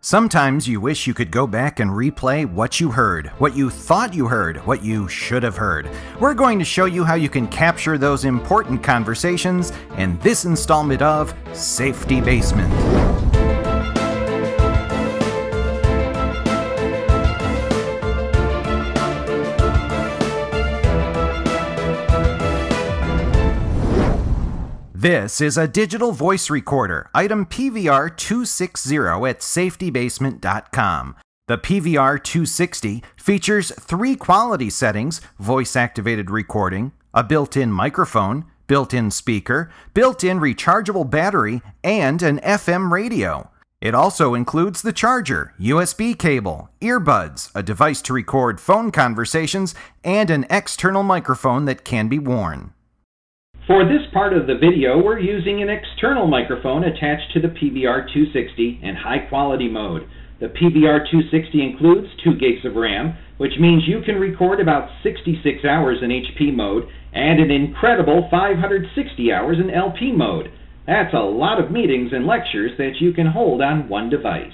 Sometimes you wish you could go back and replay what you heard, what you thought you heard, what you should have heard. We're going to show you how you can capture those important conversations in this installment of Safety Basement. This is a digital voice recorder, item PVR 260 at safetybasement.com. The PVR 260 features three quality settings voice activated recording, a built in microphone, built in speaker, built in rechargeable battery, and an FM radio. It also includes the charger, USB cable, earbuds, a device to record phone conversations, and an external microphone that can be worn. For this part of the video, we're using an external microphone attached to the PVR260 in high quality mode. The PVR260 includes 2 gigs of RAM, which means you can record about 66 hours in HP mode and an incredible 560 hours in LP mode. That's a lot of meetings and lectures that you can hold on one device.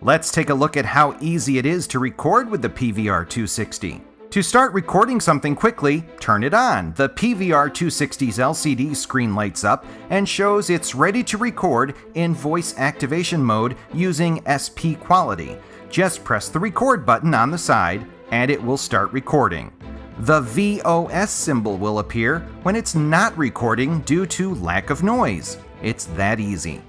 Let's take a look at how easy it is to record with the PVR260. To start recording something quickly, turn it on. The PVR 260's LCD screen lights up and shows it's ready to record in voice activation mode using SP quality. Just press the record button on the side and it will start recording. The VOS symbol will appear when it's not recording due to lack of noise. It's that easy.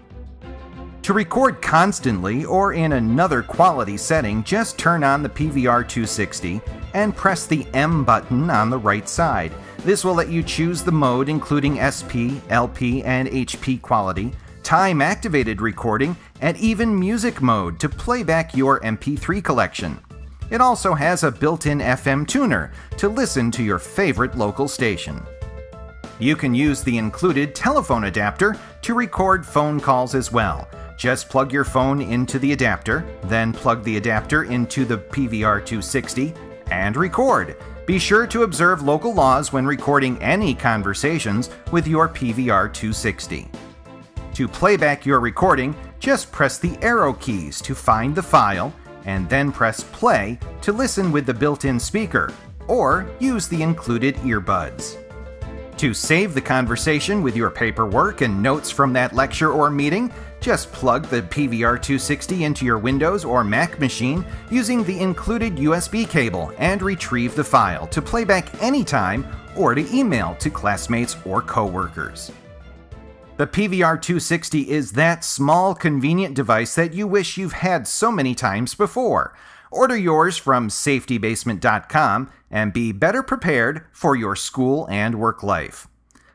To record constantly or in another quality setting, just turn on the PVR 260 and press the M button on the right side. This will let you choose the mode including SP, LP, and HP quality, time activated recording, and even music mode to play back your MP3 collection. It also has a built in FM tuner to listen to your favorite local station. You can use the included telephone adapter to record phone calls as well. Just plug your phone into the adapter, then plug the adapter into the PVR 260 and record. Be sure to observe local laws when recording any conversations with your PVR 260. To playback your recording, just press the arrow keys to find the file and then press play to listen with the built-in speaker or use the included earbuds. To save the conversation with your paperwork and notes from that lecture or meeting, just plug the PVR 260 into your Windows or Mac machine using the included USB cable and retrieve the file to playback anytime or to email to classmates or coworkers. The PVR 260 is that small, convenient device that you wish you've had so many times before. Order yours from safetybasement.com and be better prepared for your school and work life.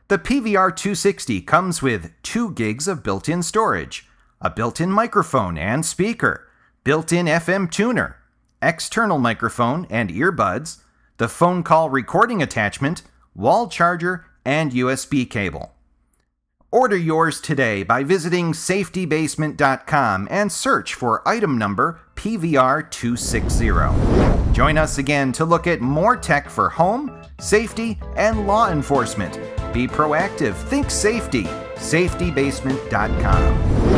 The PVR 260 comes with 2 gigs of built in storage, a built in microphone and speaker, built in FM tuner, external microphone and earbuds, the phone call recording attachment, wall charger, and USB cable. Order yours today by visiting safetybasement.com and search for item number PVR260. Join us again to look at more tech for home, safety, and law enforcement. Be proactive, think safety. safetybasement.com.